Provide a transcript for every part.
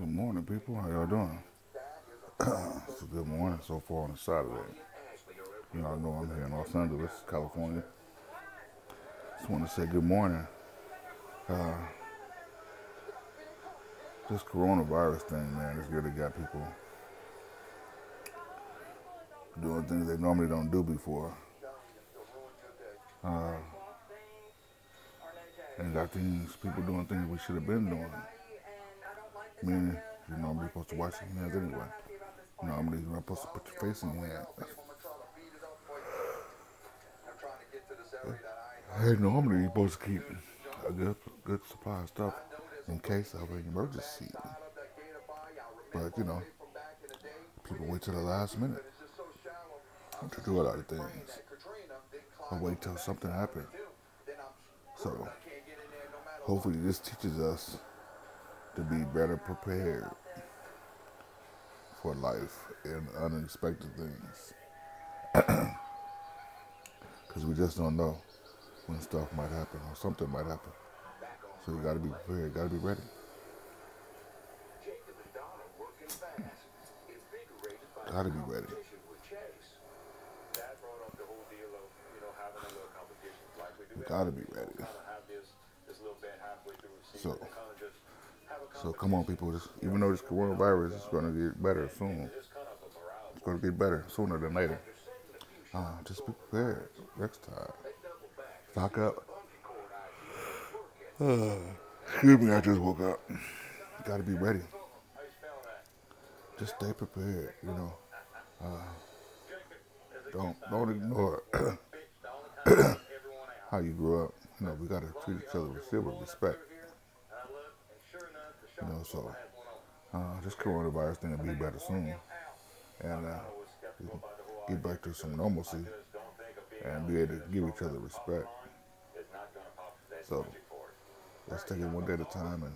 Good morning, people. How y'all doing? it's a good morning so far on a Saturday. You know, I know I'm here in Los Angeles, California. Just want to say good morning. Uh, this coronavirus thing, man, has really got people doing things they normally don't do before. Uh, and got things, people doing things we should have been doing. Meaning, you know, we're supposed to wash your hands anyway. Normally, you're not supposed to put your face in your hand. Hey, normally you're supposed to keep a good, good supply of stuff in case of an emergency. But you know, people wait till the last minute to do a lot of things, or wait till something happens. So, hopefully, this teaches us to be better prepared for life and unexpected things. Because we just don't know when stuff might happen or something might happen. So you got to be prepared, got to be ready. Got to be ready. Got to be ready. So. So come on, people. Just, even though this coronavirus is going to get better soon, it's going to get better sooner than later. Uh, just be prepared next time. Stock up. Uh, excuse me, I just woke up. Got to be ready. Just stay prepared. You know. Uh, don't don't ignore how you grew up. You know, we got to treat each other with civil respect. You know, so uh, this coronavirus thing will be better soon, and uh, get back to some normalcy and be able to give each other respect. So let's take it one day at a time and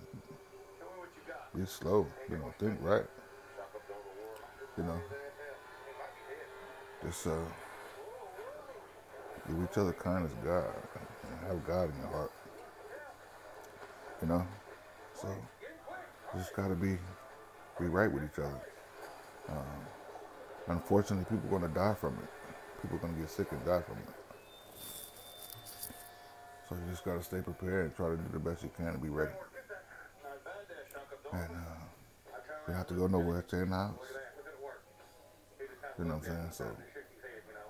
be slow. You know, think right. You know, just uh, give each other kindness, God, and have God in your heart. You know, so just got to be be right with each other. Um, unfortunately, people are to die from it. People are to get sick and die from it. So you just got to stay prepared and try to do the best you can to be ready. And uh, you have to go nowhere, stay in the house. You know what I'm saying? So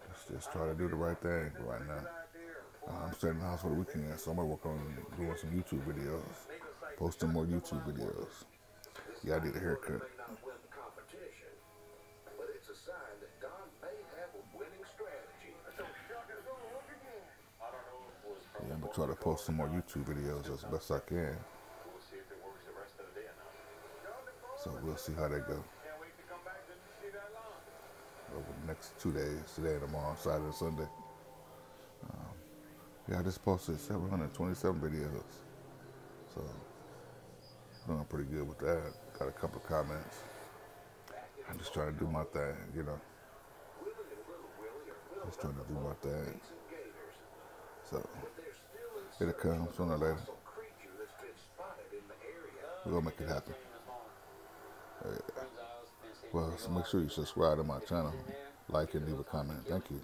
let's just try to do the right thing right now. Uh, I'm staying in the house for the weekend, so I'm to work on doing some YouTube videos, posting more YouTube videos. Yeah, I need a haircut. Yeah, I'm gonna try to post some more YouTube videos as best I can. So we'll see how they go. Over the next two days, today and tomorrow, Saturday and Sunday. Um, yeah, I just posted 727 videos. So doing pretty good with that. Got a couple of comments. I'm just trying to do my thing, you know. Just trying to do my thing. So it'll come sooner or later. We're gonna make it happen. Yeah. Well, so make sure you subscribe to my channel, like and leave a comment. Thank you.